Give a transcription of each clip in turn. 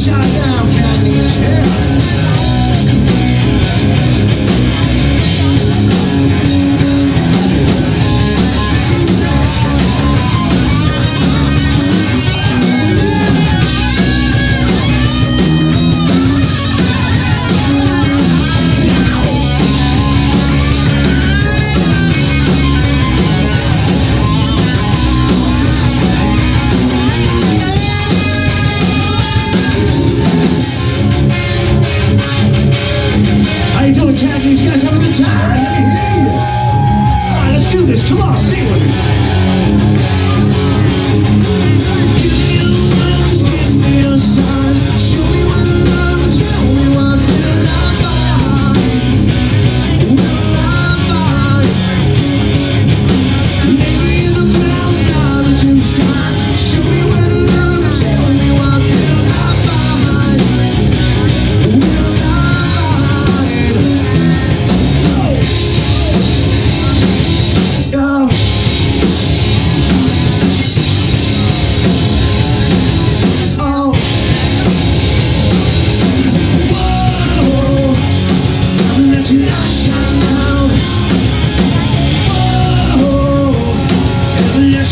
shot. Sky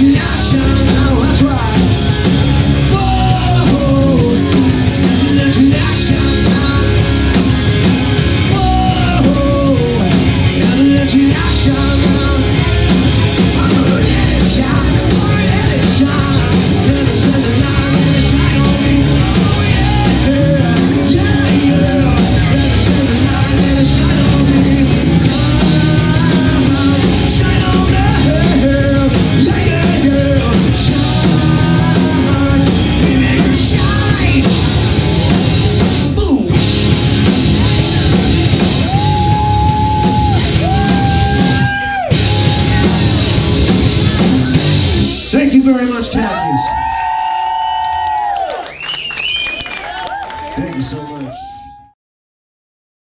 It's very much, Cactus.